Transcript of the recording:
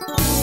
Bye.